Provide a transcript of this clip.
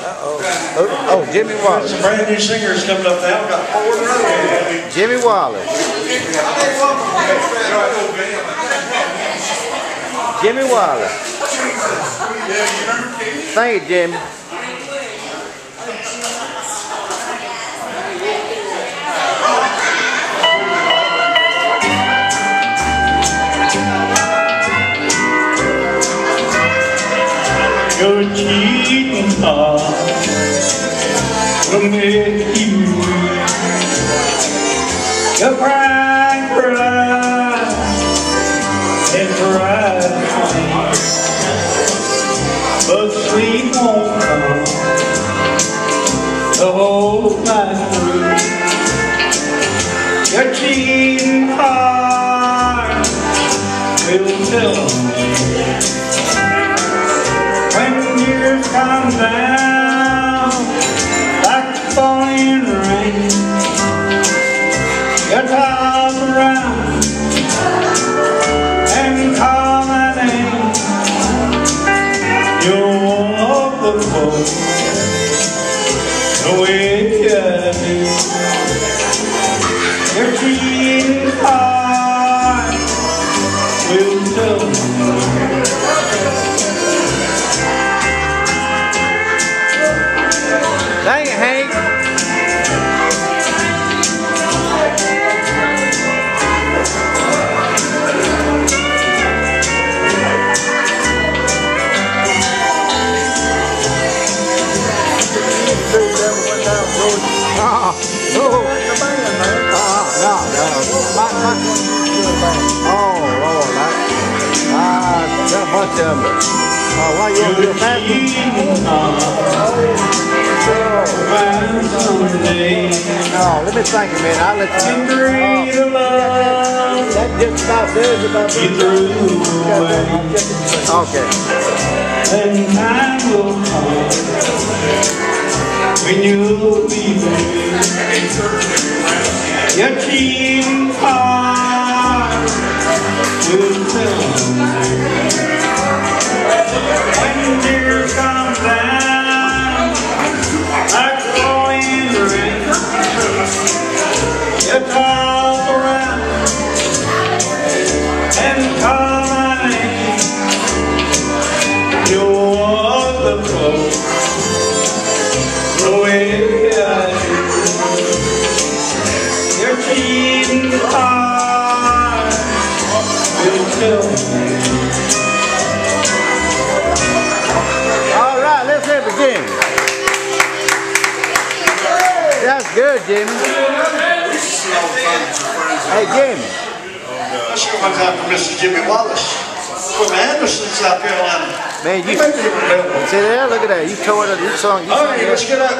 Uh-oh. Oh, oh, Jimmy Wallace. Some brand new singers coming up now. Got four in a row. Jimmy Wallace. Jimmy Wallace. Thank you, Jimmy. Your cheating heart you You cry, cry, and cry But sleep won't come the whole night through Your cheating heart will tell me. When years come down the the way ah, got a bunch of them. Oh, why you want to do No, let me think a minute. I'll let you. Oh, that just about it about You threw Okay. And time will come When you'll be there Your cheating That's good, Jimmy. Hey, Jimmy. This one's out for Mrs. Jimmy Wallace from Anderson, South Carolina. Man, you You may be able see there? Look at that. You tore it. up. You sung. You All right, that. let's get up.